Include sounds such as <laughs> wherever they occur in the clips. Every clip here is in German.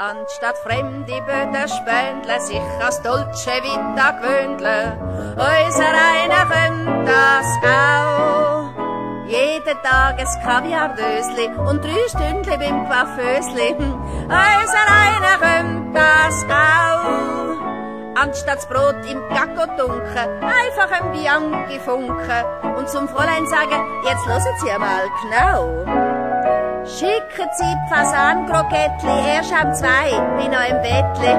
Anstatt fremde Böden spendle, sich als Dolce Vita gewöhnle, unser einer könnte das auch. Jeden Tag ein Kaviardösli und drei Stündchen beim Coiffeusli, unser einer könnte das auch. Anstatt das Brot im Gacko dunken, einfach ein Bianchi funken und zum Fräulein sagen, jetzt hören Sie mal genau. Schicken Sie die Fasankrokettli erst am zwei, bin noch im Bettli.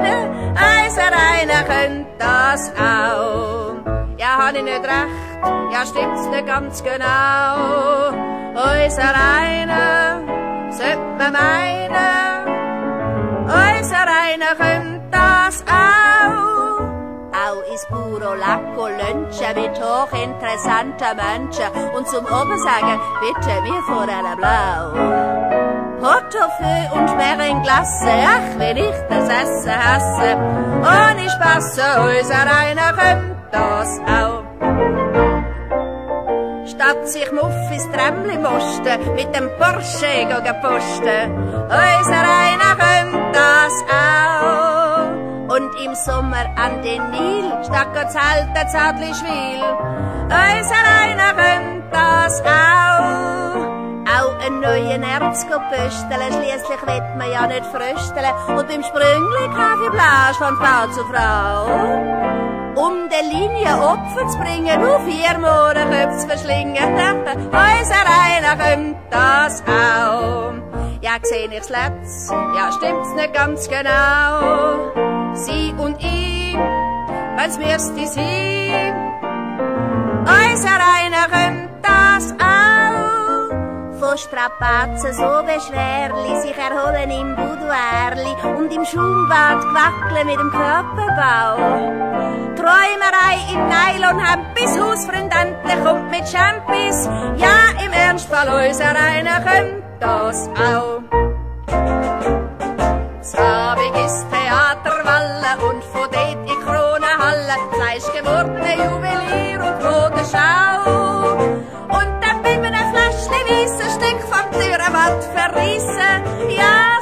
Unser einer könnte das auch. Ja, hab ich nicht recht, ja, stimmt's nicht ganz genau. Unser einer sollte man meinen, unser einer Buro Lacco lunchen mit hochinteressanten Menschen und zum Oben sagen, bitte, wir fahren blau. Portofeu und Mering Glasse, ach, wenn ich das Essen hasse. Ohne Spaß, unser einer könnte das auch. Statt sich Muffis Trämmli mosten, mit dem Porsche gehen posten, unser einer Sommer an den Nil, halten, Zadlischwil, unser einer könnte das auch einen neuen Ernst pösteln. Schliesslich wird man ja nicht frösteln. Und beim Sprüngli Kaffeeblausch von Frau zu Frau. Um der Linie Opfer zu bringen, nur vier Mohrenköpfe verschlingen. <laughs> Unser einer könnte das auch. Ja, seh ich's letzt? Ja, stimmt's nicht ganz genau. Wenn's müsste sie. Unser einer könnte das auch von Strapazen so beschwerlich, sich erholen im Boudoirli und im Schaumbad wackeln mit dem Körperbau. Träumerei in Nylon haben bis Hausfreund endlich kommt mit Champis. Ja, im Ernstfall unser einer könnte das auch. Ferrissa, steek van de rabat Ferrissa, ja.